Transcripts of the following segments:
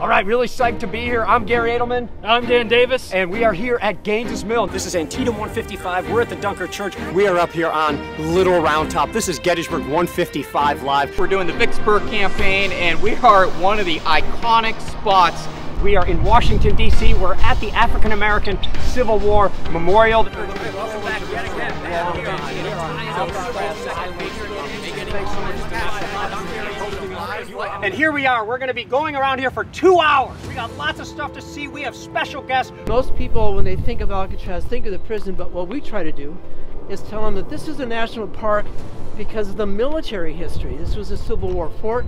All right, really psyched to be here. I'm Garry Adelman. I'm Dan Davis. And we are here at Gaines's Mill. This is Antietam 155. We're at the Dunker Church. We are up here on Little Round Top. This is Gettysburg 155 Live. We're doing the Vicksburg campaign, and we are at one of the iconic spots we are in Washington, D.C. We're at the African American Civil War Memorial. And here we are. We're going to be going around here for two hours. We got lots of stuff to see. We have special guests. Most people, when they think of Alcatraz, think of the prison, but what we try to do is tell them that this is a national park because of the military history. This was a Civil War fort.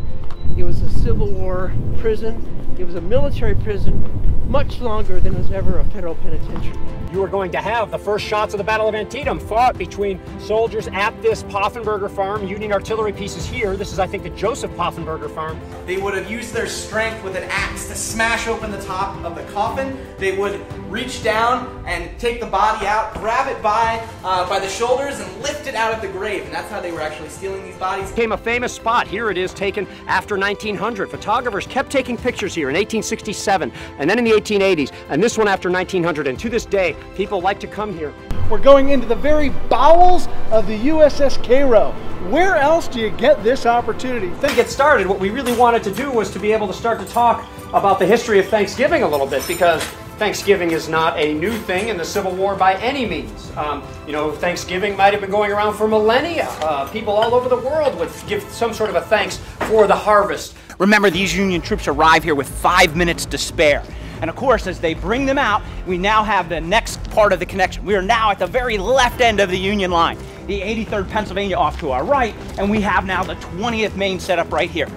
It was a Civil War prison. It was a military prison much longer than was ever a federal penitentiary. You are going to have the first shots of the Battle of Antietam fought between soldiers at this Poffenberger farm, Union artillery pieces here. This is, I think, the Joseph Poffenberger farm. They would have used their strength with an axe to smash open the top of the coffin. They would reach down and take the body out, grab it by, uh, by the shoulders, and lift it out of the grave. And that's how they were actually stealing these bodies. Became a famous spot. Here it is taken after 1900. Photographers kept taking pictures here in 1867 and then in the 1880s, and this one after 1900. And to this day, People like to come here. We're going into the very bowels of the USS Cairo. Where else do you get this opportunity? To get started, what we really wanted to do was to be able to start to talk about the history of Thanksgiving a little bit because Thanksgiving is not a new thing in the Civil War by any means. Um, you know, Thanksgiving might have been going around for millennia. Uh, people all over the world would give some sort of a thanks for the harvest. Remember, these Union troops arrive here with five minutes to spare. And of course, as they bring them out, we now have the next part of the connection. We are now at the very left end of the Union line. The 83rd Pennsylvania off to our right, and we have now the 20th Maine set up right here.